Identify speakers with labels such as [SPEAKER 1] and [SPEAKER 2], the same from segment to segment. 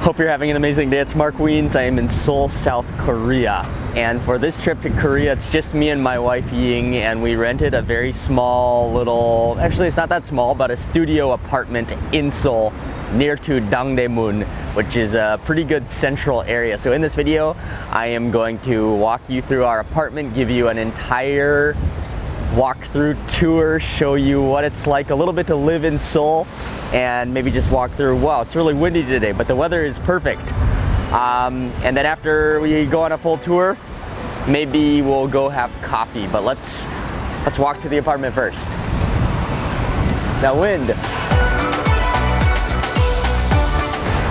[SPEAKER 1] Hope you're having an amazing day. It's Mark Wiens. I am in Seoul, South Korea. And for this trip to Korea, it's just me and my wife Ying, and we rented a very small little, actually it's not that small, but a studio apartment in Seoul near to Dongdaemun, which is a pretty good central area. So in this video, I am going to walk you through our apartment, give you an entire walkthrough tour, show you what it's like a little bit to live in Seoul and maybe just walk through, wow, it's really windy today, but the weather is perfect. Um, and then after we go on a full tour, maybe we'll go have coffee, but let's, let's walk to the apartment first. That wind.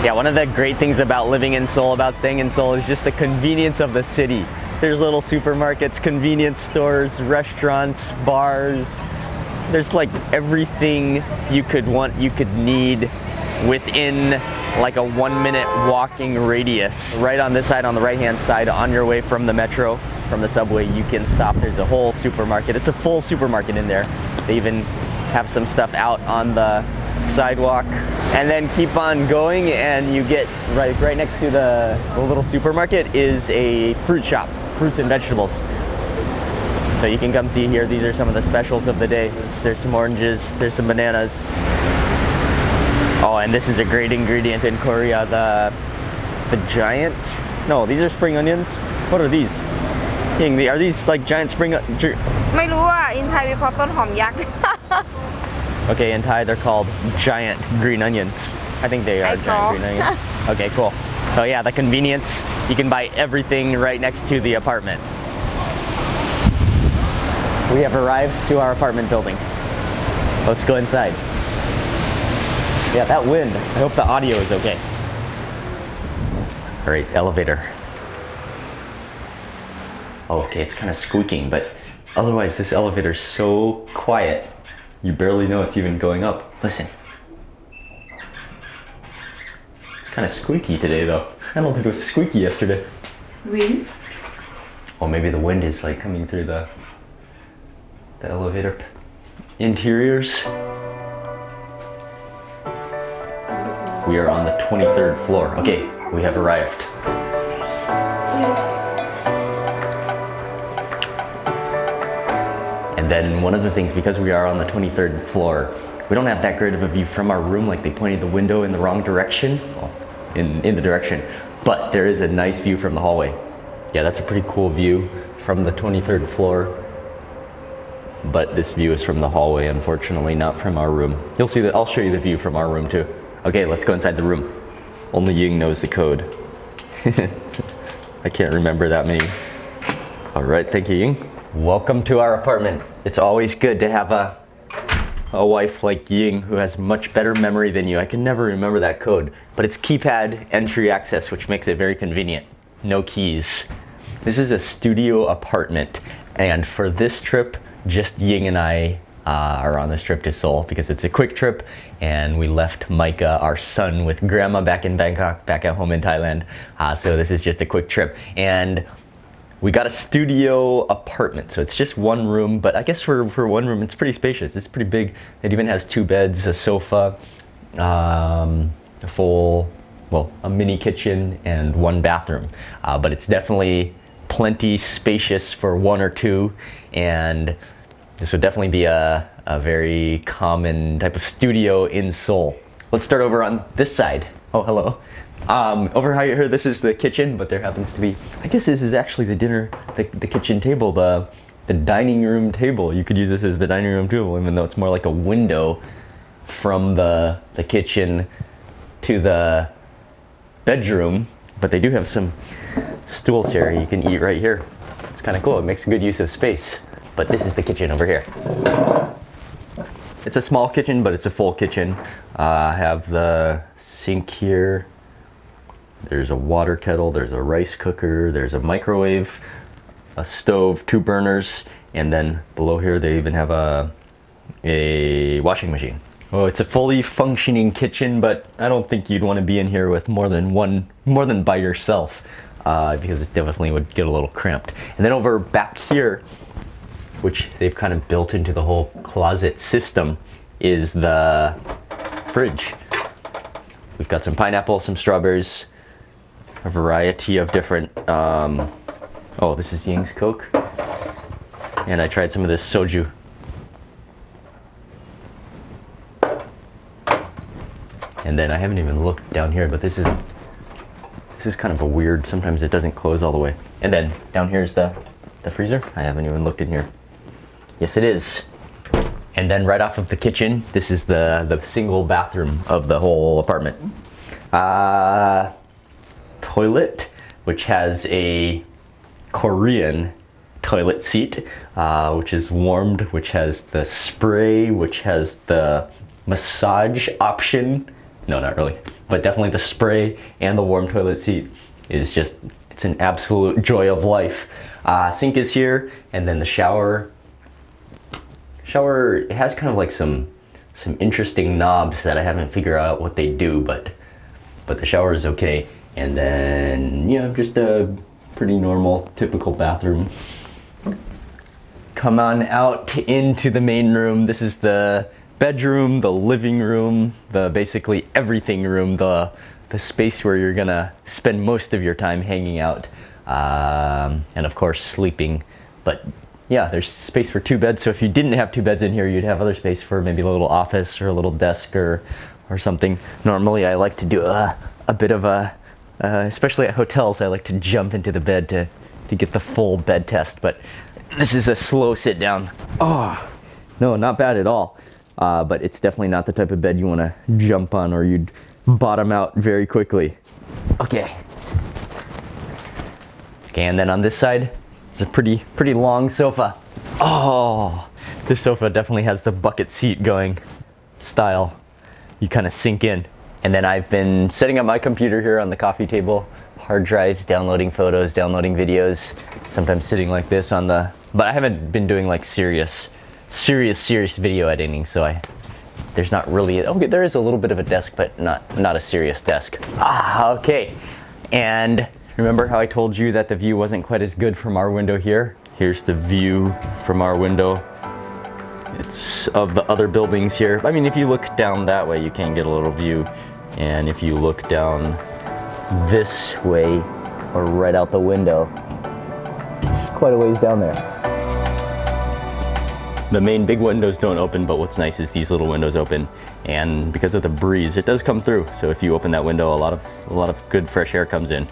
[SPEAKER 1] Yeah, one of the great things about living in Seoul, about staying in Seoul, is just the convenience of the city. There's little supermarkets, convenience stores, restaurants, bars. There's like everything you could want, you could need within like a one minute walking radius. Right on this side, on the right hand side, on your way from the metro, from the subway, you can stop. There's a whole supermarket. It's a full supermarket in there. They even have some stuff out on the sidewalk and then keep on going and you get right right next to the, the little supermarket is a fruit shop fruits and vegetables. So you can come see here, these are some of the specials of the day. There's some oranges, there's some bananas. Oh, and this is a great ingredient in Korea, the the giant, no, these are spring onions. What are these? Are these like giant spring onions? Okay, in Thai they're called giant green onions. I think they are giant green onions. Okay, cool. So yeah, the convenience, you can buy everything right next to the apartment. We have arrived to our apartment building. Let's go inside. Yeah, that wind, I hope the audio is okay. All right, elevator. Okay, it's kind of squeaking, but otherwise this elevator is so quiet, you barely know it's even going up. Listen. It's kind of squeaky today though. I don't think it was squeaky yesterday.
[SPEAKER 2] Wind?
[SPEAKER 1] Or maybe the wind is like coming through the the elevator interiors. We are on the 23rd floor. Okay, we have arrived. And then one of the things, because we are on the 23rd floor, we don't have that great of a view from our room, like they pointed the window in the wrong direction, well, in, in the direction, but there is a nice view from the hallway. Yeah, that's a pretty cool view from the 23rd floor. But this view is from the hallway, unfortunately, not from our room. You'll see that, I'll show you the view from our room too. Okay, let's go inside the room. Only Ying knows the code. I can't remember that many. All right, thank you, Ying. Welcome to our apartment. It's always good to have a a wife like Ying who has much better memory than you. I can never remember that code, but it's keypad entry access, which makes it very convenient. No keys. This is a studio apartment, and for this trip, just Ying and I uh, are on this trip to Seoul because it's a quick trip, and we left Micah, our son, with grandma back in Bangkok, back at home in Thailand. Uh, so this is just a quick trip, and we got a studio apartment, so it's just one room, but I guess for, for one room, it's pretty spacious. It's pretty big. It even has two beds, a sofa, um, a full, well, a mini kitchen, and one bathroom. Uh, but it's definitely plenty spacious for one or two, and this would definitely be a, a very common type of studio in Seoul. Let's start over on this side. Oh, hello. Um, over here, this is the kitchen, but there happens to be, I guess this is actually the dinner, the, the kitchen table, the, the dining room table. You could use this as the dining room table, even though it's more like a window from the, the kitchen to the bedroom. But they do have some stools here. You can eat right here. It's kind of cool. It makes good use of space. But this is the kitchen over here. It's a small kitchen, but it's a full kitchen. Uh, I have the sink here, there's a water kettle, there's a rice cooker, there's a microwave, a stove, two burners, and then below here they even have a, a washing machine. Oh, it's a fully functioning kitchen, but I don't think you'd want to be in here with more than one, more than by yourself, uh, because it definitely would get a little cramped. And then over back here, which they've kind of built into the whole closet system, is the fridge. We've got some pineapple, some strawberries, a variety of different. Um, oh, this is Ying's Coke, and I tried some of this soju. And then I haven't even looked down here, but this is this is kind of a weird. Sometimes it doesn't close all the way. And then down here is the the freezer. I haven't even looked in here. Yes, it is. And then right off of the kitchen, this is the the single bathroom of the whole apartment. Uh, toilet, which has a Korean toilet seat, uh, which is warmed, which has the spray, which has the massage option. No, not really, but definitely the spray and the warm toilet seat is just, it's an absolute joy of life. Uh, sink is here, and then the shower. Shower, it has kind of like some some interesting knobs that I haven't figured out what they do, but but the shower is okay. And then, you know, just a pretty normal, typical bathroom. Come on out into the main room. This is the bedroom, the living room, the basically everything room, the, the space where you're gonna spend most of your time hanging out. Um, and of course, sleeping. But yeah, there's space for two beds. So if you didn't have two beds in here, you'd have other space for maybe a little office or a little desk or, or something. Normally, I like to do a, a bit of a uh, especially at hotels, I like to jump into the bed to, to get the full bed test, but this is a slow sit down. Oh, no, not bad at all. Uh, but it's definitely not the type of bed you want to jump on or you'd bottom out very quickly. Okay. Okay, and then on this side, it's a pretty, pretty long sofa. Oh, this sofa definitely has the bucket seat going style. You kind of sink in. And then I've been setting up my computer here on the coffee table, hard drives, downloading photos, downloading videos, sometimes sitting like this on the, but I haven't been doing like serious, serious, serious video editing, so I, there's not really, okay, there is a little bit of a desk, but not, not a serious desk. Ah, okay. And remember how I told you that the view wasn't quite as good from our window here? Here's the view from our window. It's of the other buildings here. I mean, if you look down that way, you can get a little view. And if you look down this way or right out the window, it's quite a ways down there. The main big windows don't open, but what's nice is these little windows open. And because of the breeze, it does come through. So if you open that window, a lot of, a lot of good fresh air comes in.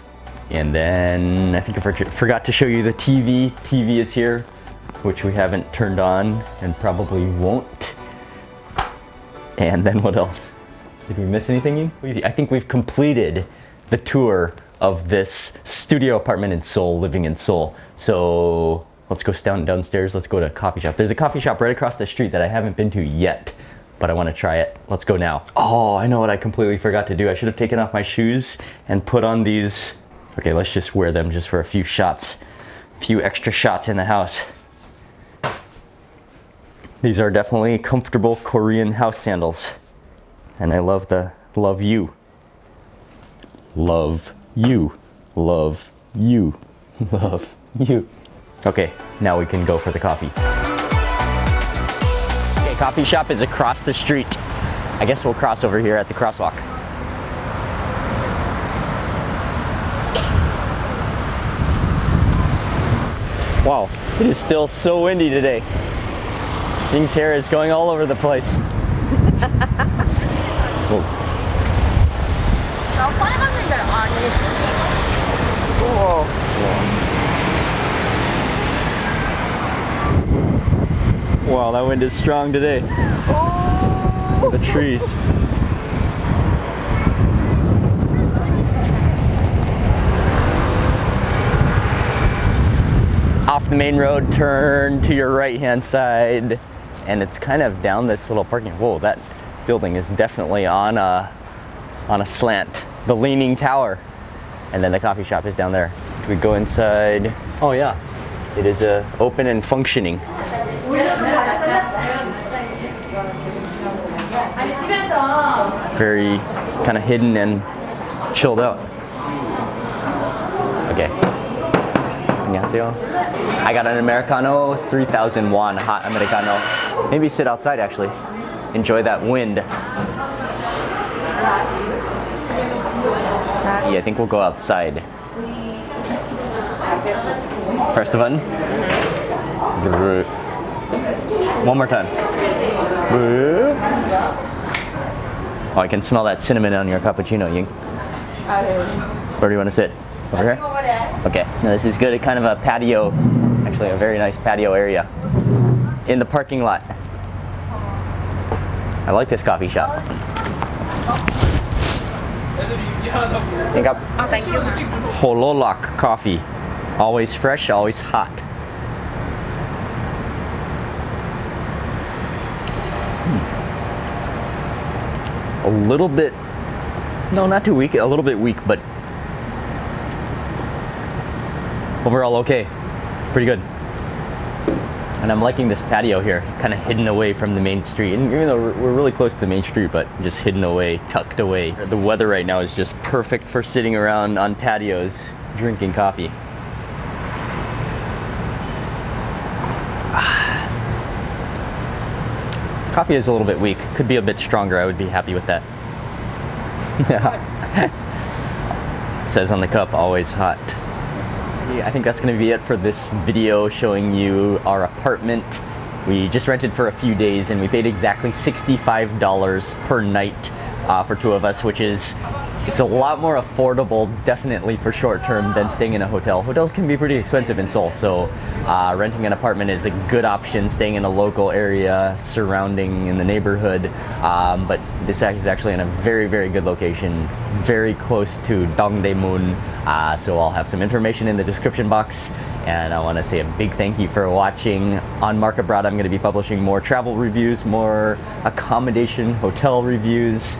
[SPEAKER 1] And then I think I forgot to show you the TV. TV is here, which we haven't turned on and probably won't. And then what else? Did we miss anything? I think we've completed the tour of this studio apartment in Seoul, living in Seoul. So let's go down downstairs. Let's go to a coffee shop. There's a coffee shop right across the street that I haven't been to yet, but I want to try it. Let's go now. Oh, I know what I completely forgot to do. I should have taken off my shoes and put on these. Okay, let's just wear them just for a few shots, a few extra shots in the house. These are definitely comfortable Korean house sandals. And I love the love you. Love you. Love you. Love you. Okay, now we can go for the coffee. Okay, coffee shop is across the street. I guess we'll cross over here at the crosswalk. Wow, it is still so windy today. Things here is going all over the place. 어.
[SPEAKER 2] 아, 빨간색인데 아니. 우와.
[SPEAKER 1] Wow, that wind is strong today. Oh. The trees. Off the main road, turn to your right hand side, and it's kind of down this little parking. Whoa, that building is definitely on a, on a slant. The Leaning Tower. And then the coffee shop is down there. We go inside. Oh yeah, it is uh, open and functioning. Very kind of hidden and chilled out. Okay. 안녕하세요. I got an Americano, 3,000 won, hot Americano. Maybe sit outside actually enjoy that wind. Yeah, I think we'll go outside. Press the button. One more time. Oh, I can smell that cinnamon on your cappuccino, Ying. Where do you want to sit? Over here? Okay, now this is good. Kind of a patio, actually a very nice patio area in the parking lot. I like this coffee shop. Think up.
[SPEAKER 2] Oh, thank you.
[SPEAKER 1] Hololok coffee. Always fresh, always hot. Hmm. A little bit, no, not too weak, a little bit weak, but overall okay. Pretty good. And I'm liking this patio here, kind of hidden away from the main street. And even though we're really close to the main street, but just hidden away, tucked away. The weather right now is just perfect for sitting around on patios, drinking coffee. Coffee is a little bit weak. Could be a bit stronger. I would be happy with that. it says on the cup, always hot. I think that's going to be it for this video showing you our apartment. We just rented for a few days and we paid exactly $65 per night uh, for two of us, which is it's a lot more affordable, definitely for short term, than staying in a hotel. Hotels can be pretty expensive in Seoul, so uh, renting an apartment is a good option. Staying in a local area, surrounding in the neighborhood, um, but this is actually in a very, very good location, very close to Dongdaemun. Uh, so I'll have some information in the description box. And I want to say a big thank you for watching. On Mark Abroad, I'm going to be publishing more travel reviews, more accommodation, hotel reviews,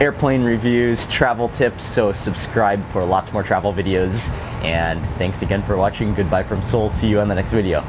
[SPEAKER 1] airplane reviews, travel tips, so subscribe for lots more travel videos. And thanks again for watching. Goodbye from Seoul. See you on the next video.